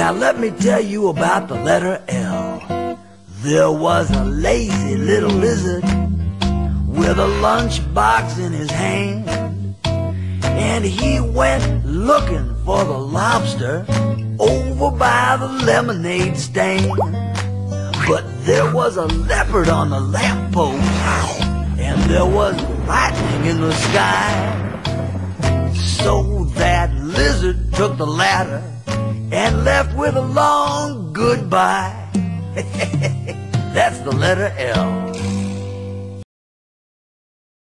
Now let me tell you about the letter L. There was a lazy little lizard with a lunchbox in his hand. And he went looking for the lobster over by the lemonade stand. But there was a leopard on the lamppost, and there was lightning in the sky. So that lizard took the ladder and left with a long goodbye. That's the letter L.